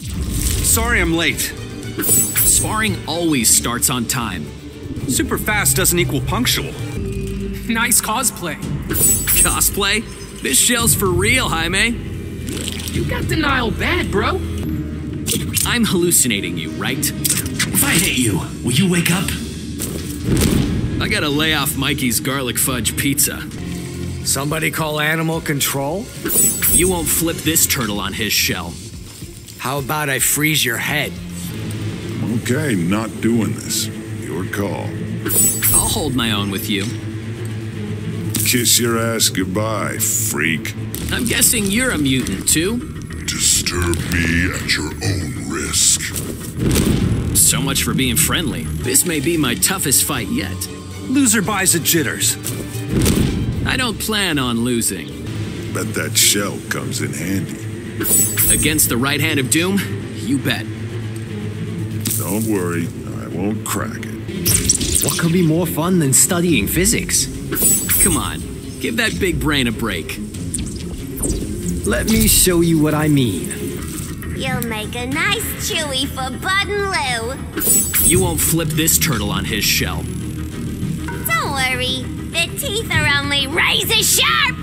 Sorry I'm late. Sparring always starts on time. Super fast doesn't equal punctual. Nice cosplay. Cosplay? This shell's for real, Jaime. You got denial bad, bro. I'm hallucinating you, right? If I hit you, will you wake up? I gotta lay off Mikey's garlic fudge pizza. Somebody call animal control? You won't flip this turtle on his shell. How about I freeze your head? Okay, not doing this. Your call. I'll hold my own with you. Kiss your ass goodbye, freak. I'm guessing you're a mutant, too? Disturb me at your own risk. So much for being friendly. This may be my toughest fight yet. Loser buys a jitters. I don't plan on losing. Bet that shell comes in handy. Against the right hand of doom? You bet. Don't worry, I won't crack it. What could be more fun than studying physics? Come on, give that big brain a break. Let me show you what I mean. You'll make a nice chewy for Bud and Lou. You won't flip this turtle on his shell. Don't worry, the teeth are only razor sharp.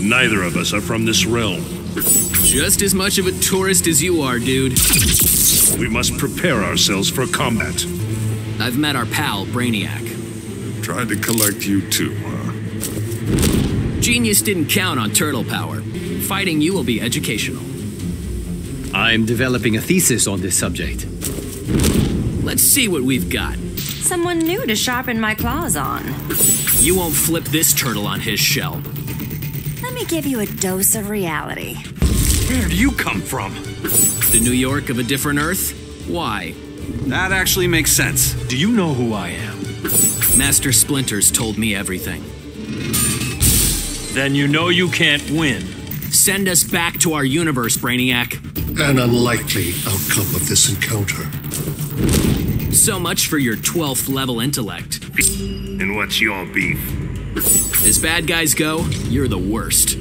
Neither of us are from this realm. Just as much of a tourist as you are, dude. We must prepare ourselves for combat. I've met our pal, Brainiac. Tried to collect you too, huh? Genius didn't count on turtle power. Fighting you will be educational. I'm developing a thesis on this subject. Let's see what we've got. Someone new to sharpen my claws on. You won't flip this turtle on his shell. Let me give you a dose of reality. Where do you come from? The New York of a different Earth? Why? That actually makes sense. Do you know who I am? Master Splinters told me everything. Then you know you can't win. Send us back to our universe, Brainiac. An unlikely outcome of this encounter. So much for your 12th level intellect. And what's your beef? As bad guys go, you're the worst.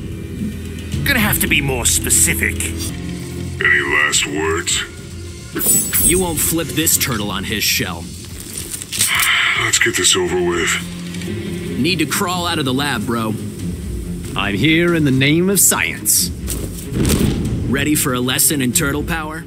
Gonna have to be more specific. Any last words? You won't flip this turtle on his shell. Let's get this over with. Need to crawl out of the lab, bro. I'm here in the name of science. Ready for a lesson in turtle power?